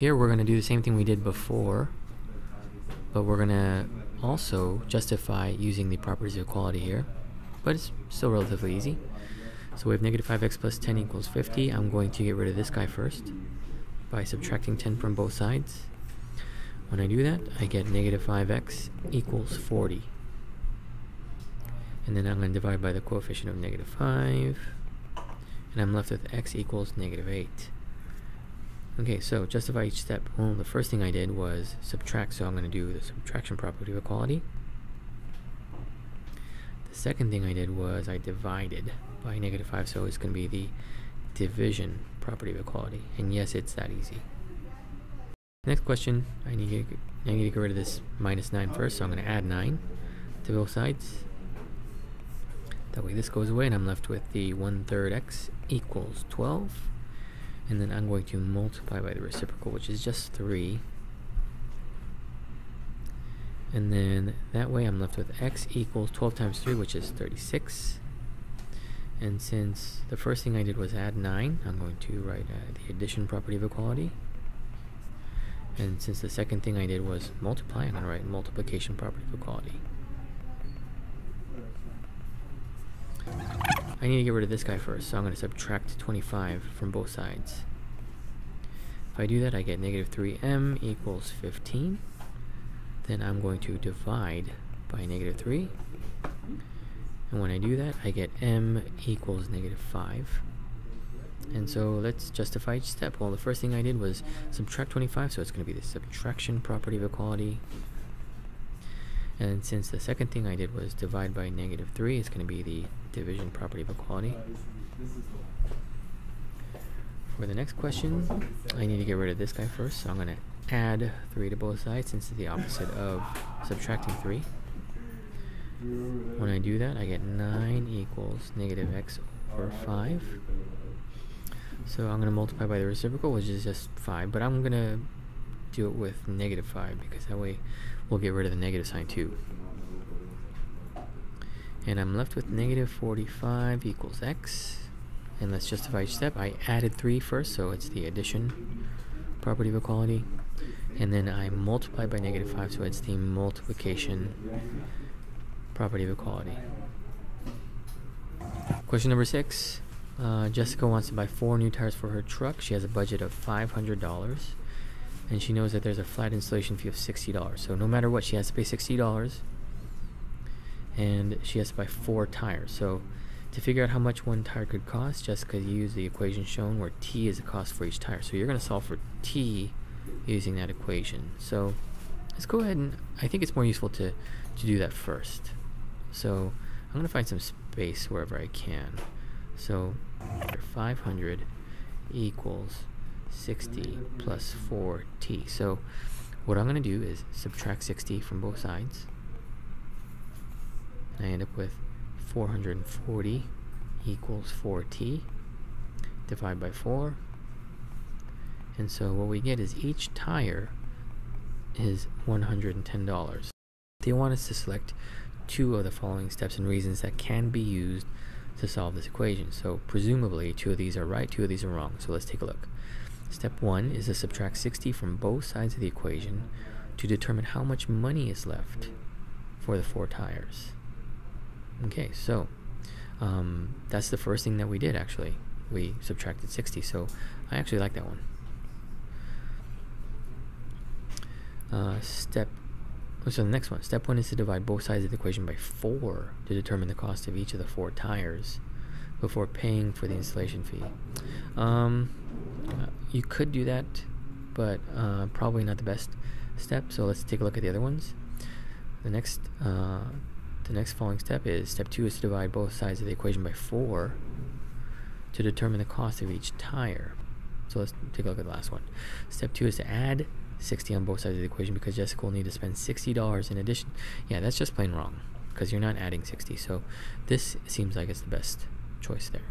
Here we're going to do the same thing we did before, but we're going to also justify using the properties of equality here, but it's still relatively easy. So we have negative 5x plus 10 equals 50. I'm going to get rid of this guy first by subtracting 10 from both sides. When I do that, I get negative 5x equals 40. And then I'm going to divide by the coefficient of negative 5. And I'm left with x equals negative 8. Okay, so justify each step. Well, the first thing I did was subtract, so I'm going to do the subtraction property of equality. The second thing I did was I divided by negative 5, so it's going to be the division property of equality. And yes, it's that easy. Next question, I need to, I need to get rid of this minus 9 first, so I'm going to add 9 to both sides. That way this goes away and I'm left with the 1 third x equals 12 and then I'm going to multiply by the reciprocal which is just 3 and then that way I'm left with x equals 12 times 3 which is 36 and since the first thing I did was add 9 I'm going to write uh, the addition property of equality. And since the second thing I did was multiply I'm going to write multiplication property of equality I need to get rid of this guy first, so I'm going to subtract 25 from both sides. If I do that, I get negative 3m equals 15. Then I'm going to divide by negative 3. And when I do that, I get m equals negative 5. And so let's justify each step. Well, the first thing I did was subtract 25, so it's going to be the subtraction property of equality. And since the second thing I did was divide by negative 3, it's going to be the division property of equality. For the next question, I need to get rid of this guy first, so I'm going to add 3 to both sides since it's the opposite of subtracting 3. When I do that, I get 9 equals negative x over 5. So I'm going to multiply by the reciprocal, which is just 5, but I'm going to do it with negative 5 because that way we'll get rid of the negative sign too. And I'm left with negative 45 equals x. And let's justify each step. I added 3 first, so it's the addition property of equality. And then I multiply by negative 5, so it's the multiplication property of equality. Question number 6. Uh, Jessica wants to buy four new tires for her truck. She has a budget of $500 and she knows that there's a flat installation fee of $60. So no matter what, she has to pay $60 and she has to buy four tires. So to figure out how much one tire could cost, Jessica used the equation shown where T is the cost for each tire. So you're going to solve for T using that equation. So let's go ahead and I think it's more useful to, to do that first. So I'm going to find some space wherever I can. So 500 equals 60 plus 4t. So what I'm going to do is subtract 60 from both sides. I end up with 440 equals 4t. divided by 4. And so what we get is each tire is $110. They want us to select two of the following steps and reasons that can be used to solve this equation. So presumably two of these are right, two of these are wrong. So let's take a look. Step 1 is to subtract 60 from both sides of the equation to determine how much money is left for the four tires. Okay, so um, that's the first thing that we did actually. We subtracted 60, so I actually like that one. Uh, step so the next one, step one is to divide both sides of the equation by 4 to determine the cost of each of the four tires before paying for the installation fee. Um, you could do that, but uh, probably not the best step. So let's take a look at the other ones. The next, uh, the next following step is step two is to divide both sides of the equation by four to determine the cost of each tire. So let's take a look at the last one. Step two is to add 60 on both sides of the equation because Jessica will need to spend $60 in addition. Yeah, that's just plain wrong because you're not adding 60. So this seems like it's the best choice there.